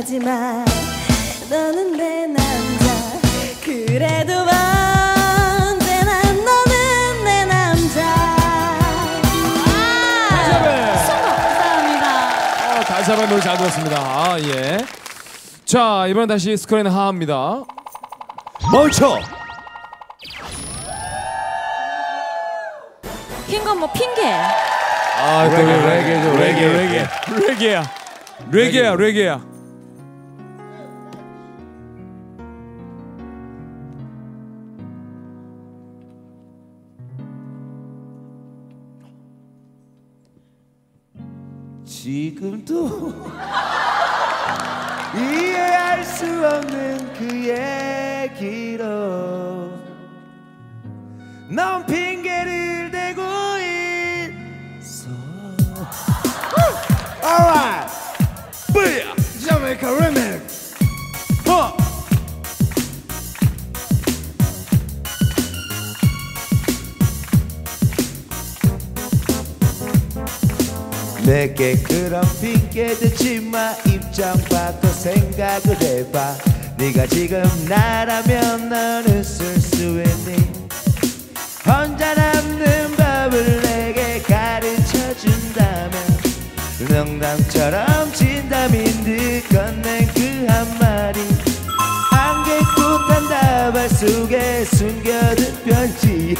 하지마 너는 내 남자 그래도 언제나 너는 내 남자 감사합니다. 어, 다시 한번 노래 잘 들었습니다. 아 예. 자 이번엔 다시 스크린의 하하입니다. 멈춰. 킹건 뭐 핑계. 아, 또 레게죠, 레게, 레게, 레게야, 레게야, 레게야. 지금도 이해할 내게 그런 핑계 대지 마. 입장 바꿔 생각을 해봐. 네가 지금 나라면 너는 쓸수 있니? 혼자 남는 법을 내게 가르쳐 준다면 농담처럼 진담인 듯 건넨 그 한마디. 안개꽃한 다발 속에 숨겨둔 편지에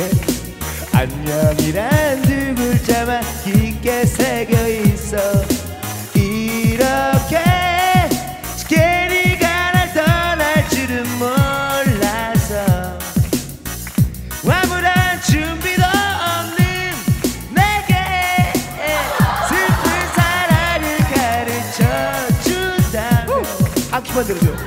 안녕이란 두 글자만 새겨 있어. 이렇게 괜히가 날 떠날 줄은 몰라서. 아무런 준비도 없는 내게 슬픈 사랑을 가르쳐 준다면 한 키만 들어줘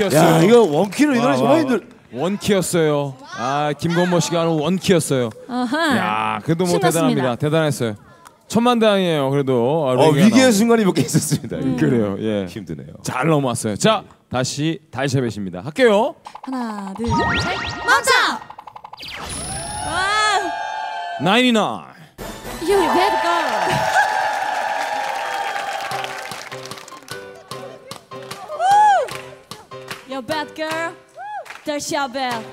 원키였어요. 야 이거 원키로 이 노래 와, 정말 와, 힘들 원키였어요. 아 김건모 씨가 하는 원키였어요. 아하. 야 그래도 뭐 신났습니다. 대단합니다. 대단했어요. 천만다행이에요. 그래도 아, 어 위기의 나오고. 순간이 몇 개 있었습니다 그래요. 예. 힘드네요 잘 넘어왔어요. 자 다시 달샤벳입니다. 할게요. 하나, 둘, 셋. 멈춰. 와, 99. you bad girl. Woo! You bad girl. There's your bell.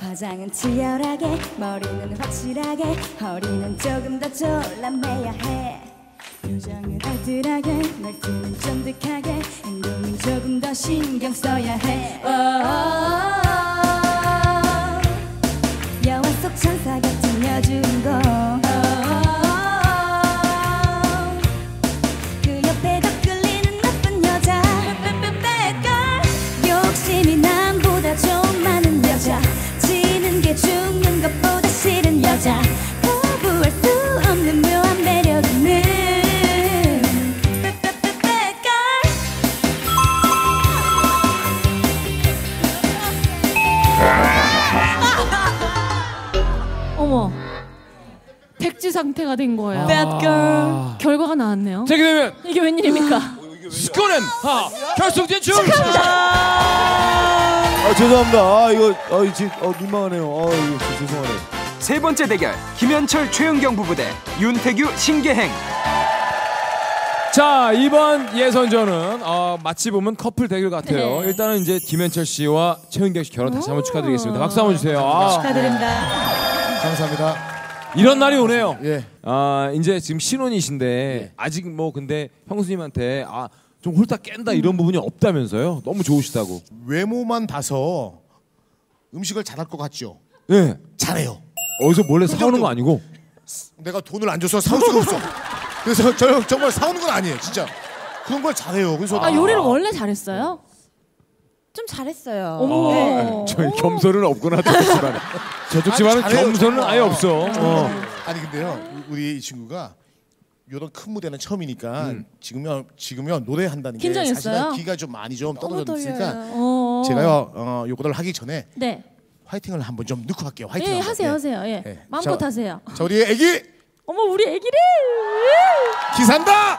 화장은 치열하게 머리는 확실하게 허리는 조금 더 졸라매야 해 표정은 알뜰하게 말투는 쫀득하게 행동은 조금 더 신경 써야 해 어머. 백지 상태가 된 거예요. Bad girl. 결과가 나왔네요. 자 이렇게 되면 이게 웬일입니까? 스코렌 하 결승 진출. 아 죄송합니다 아 이거 아 지금 어, 민망하네요 아 이거 죄송하네요 세 번째 대결 김현철 최은경 부부 대 윤태규 신계행 자 이번 예선전은 어, 마치 보면 커플 대결 같아요. 네. 일단은 이제 김현철 씨와 최은경 씨 결혼 다시 한번 축하드리겠습니다. 박수 한번 주세요. 아, 축하드립니다. 감사합니다 이런 날이 오네요. 예 아 이제 지금 신혼이신데 아직 뭐 근데 형수님한테 아 좀 홀딱 깬다 이런 부분이 없다면서요? 너무 좋으시다고. 외모만 봐서 음식을 잘할 것 같죠? 예. 잘해요. 어디서 몰래 사오는 거 아니고 내가 돈을 안 줘서 사올 수가 없어. 그래서 저 정말 사오는 건 아니에요, 진짜. 그런 걸 잘해요. 그래서 아, 요리를 원래 잘했어요? 좀 잘했어요. 어머. 네. 저희 겸손은 없구나 저쪽 집안에. 저쪽 집안은 잘해요, 겸손은 정말. 아예 없어. 어. 아니 근데요, 우리 이 친구가 이런 큰 무대는 처음이니까 음. 지금요 지금요 노래한다는 게 긴장했어요? 사실은 기가 좀 많이 좀 떨어졌으니까. 어. 제가요 어, 요거를 하기 전에 네. 화이팅을 한번 좀 넣고 할게요. 화이팅. 예. 하세요, 네. 하세요. 예. 네. 마음껏 자, 하세요. 자 우리 애기 어머, 우리 애기를. 기산다.